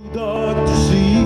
Doctor, see